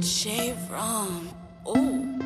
J Rom. Oh.